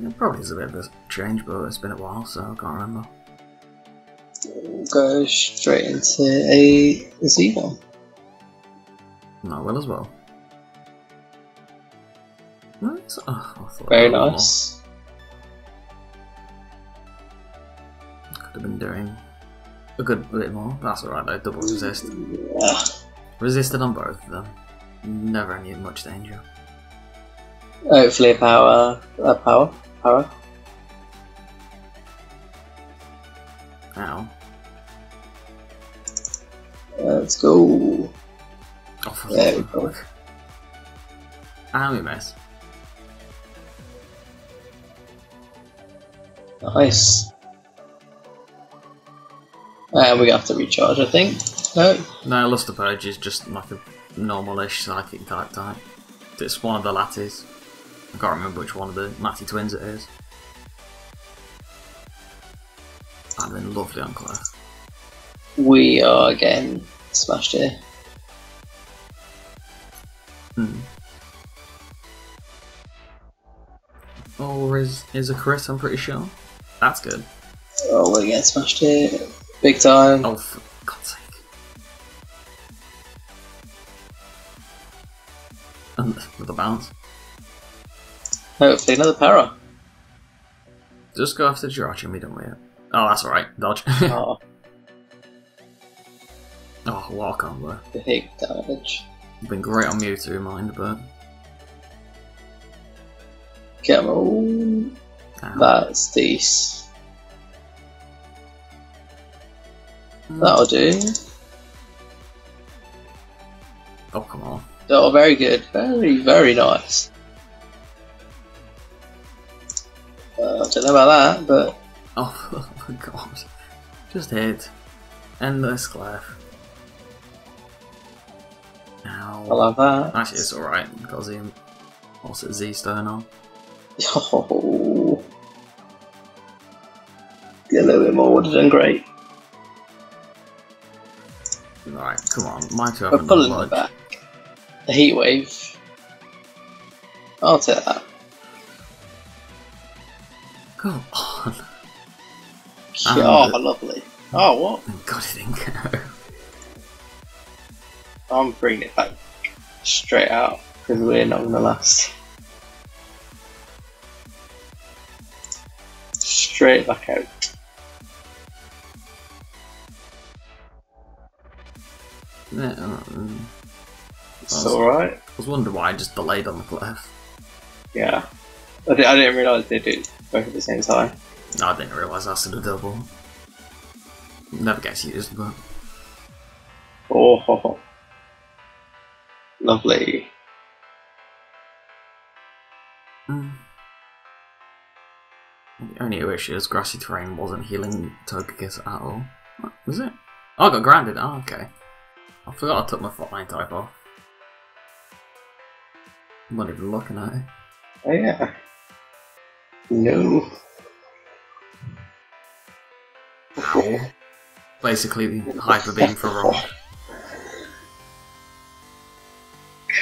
It probably is a bit of a change, but it's been a while, so I can't remember. Go straight into a Z1. No, I will as well. Nice. Oh, Very nice. Could have been doing a good bit more. That's alright though. Double resist. Yeah. Resisted on both of them. Never any much danger. Hopefully, a power, a power, power. Ow. Let's go. Oh, There we go. We ah, miss. Nice. And we have to recharge, I think. No. No, Luster Purge is just like a normal-ish psychic type type. It's one of the latties. I can't remember which one of the Lati twins it is. Have been lovely on Claire. We are getting smashed here. Hmm. Or is is a Chris? I'm pretty sure. That's good. Oh, we're getting smashed here. Big time. Oh, for God's sake! And with a bounce. Oh, Hopefully, another para. Just go after Jirachi and we don't wait. Oh, that's alright. Dodge. oh, oh, what a combo. big damage. Been great on Mewtwo, mind, but Come on. ow. That's decent. That'll do. Oh, come on. Oh, very good. Very, very nice. I don't know about that, but Oh, my god. Just hit. Endless clef. I love that. Actually, it's alright, because he. What's it, Z Stone on? Oh. Get a little bit more would have done great. Right, come on. My turn. We're pulling back. The heat wave. I'll take that. Come on. oh, Um, lovely. Oh, what? Thank God it didn't go. I'm bringing it back straight out because we're not going to last. Straight back out. Yeah, um, It's alright. I was wondering why I just delayed on the clef. Yeah. I, di- I didn't realise they did both at the same time. No, I didn't realise I that's a double. Never gets used, but Oh, ho, ho. lovely. Mm. The only issue is grassy terrain wasn't healing Togekiss at all. What, was it? Oh, I got grounded. Oh, okay. I forgot I took my frontline type off. I'm not even looking at it. Oh, yeah. No. Ow. Basically, the hyper beam for rock.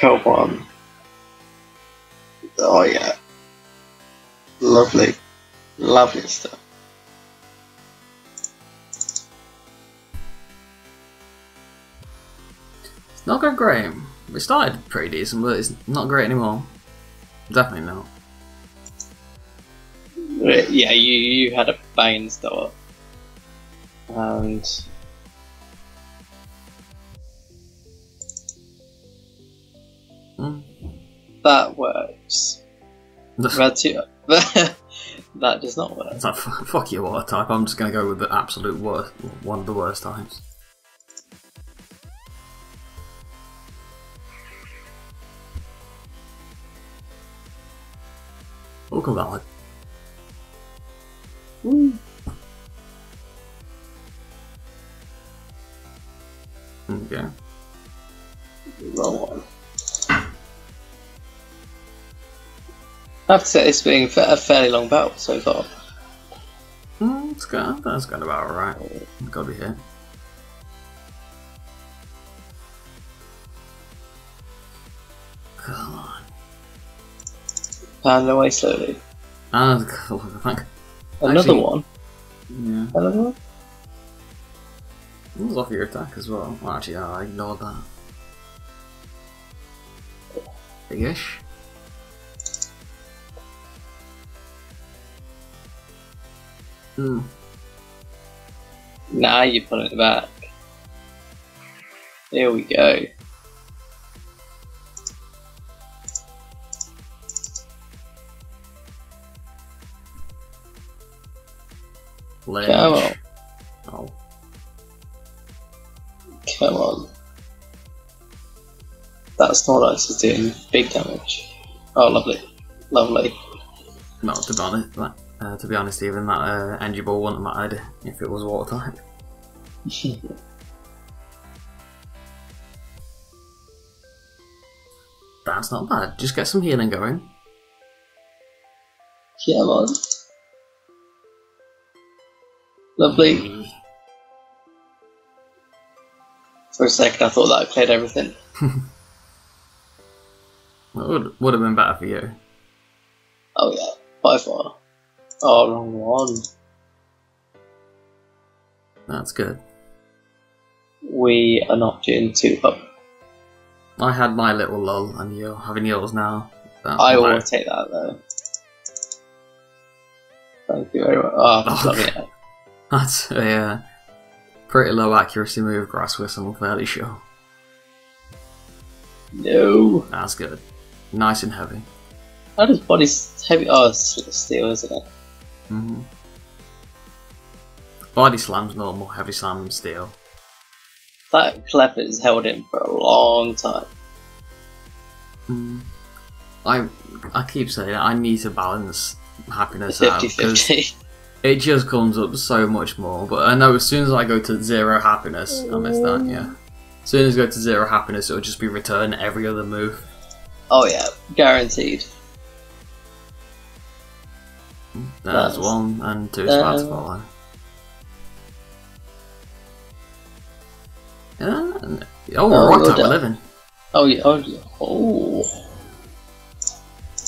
Come on. Oh, yeah. Lovely. Lovely stuff. It's not going great. We started pretty decent, but it's not great anymore. Definitely not. Yeah, you, you had a banging start. And Mm. that works. It's Red two. that does not work. like, "F- fuck you, water type. I'm just gonna go with the absolute worst, one of the worst times. Welcome valid. Okay. Wrong one. I have to say, it's been a fairly long battle so far. Mm, it's good. That's of about alright. Gotta be here. Come on. Pounding away slowly. I think. Another Actually- one. Yeah. Another one. It was off your attack as well. well actually, oh, I ignored that. Big-ish. Hmm. Now you put it back. There we go. Ledge. Come on. Oh. Come on. That's not actually doing big damage. Oh, lovely. Lovely. No, to be honest, that, uh, to be honest, even that uh, energy ball wouldn't have mattered if it was water type. That's not bad. Just get some healing going. Come on. Lovely. Mm. For a second, I thought that cleared everything. Well, it would, would have been better for you. Oh, yeah. By far. Oh, wrong one. That's good. We are not doing too up. I had my little lull, and you're having yours now. That's I will about- take that, though. Thank you very much. Oh, Oh. That's a uh, pretty low accuracy move, Grass Whistle, I'm fairly sure. No. That's good. Nice and heavy. How does body heavy? Oh, it's steel, isn't it? hmm Body slam's normal, heavy slam steel. That Clever's held him for a long time. Mm. I I keep saying I need to balance happiness out 50 because 50. it just comes up so much more. But I know as soon as I go to zero happiness, I miss that. Mm. Yeah, as soon as I go to zero happiness, it'll just be return every other move. Oh, yeah. Guaranteed. There's Nice. one and two spots um, follow. Yeah. and- Oh, Oh, rock you're type we're done. living. Oh, yeah. Oh, yeah. oh.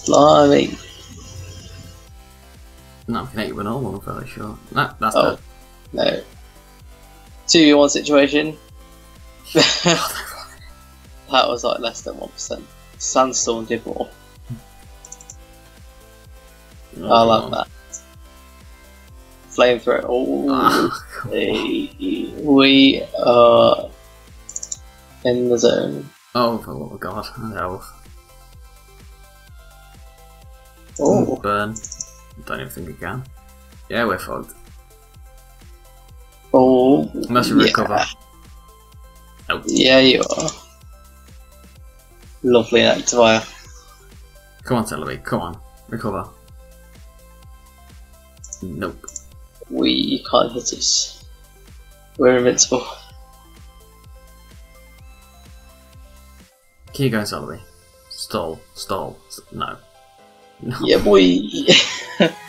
Blimey. No, I can hit you with normal. I'm fairly sure. No, that's Oh. No. 2v1 situation. That was like less than 1%. Sandstorm did more. I love that. Flamethrower. Oh, Ah, come on. hey, we are in the zone. Oh, for the love of God. Oh, Burn. Don't even think I can. Yeah, we're fucked. oh, Unless we yeah. recover. Nope. Yeah, you are. Lovely Activier. Come on, Celebi. Come on. Recover. Nope. We can't hit us. We're invincible. Keep going, Celebi. Stall. Stall. No. 也不一，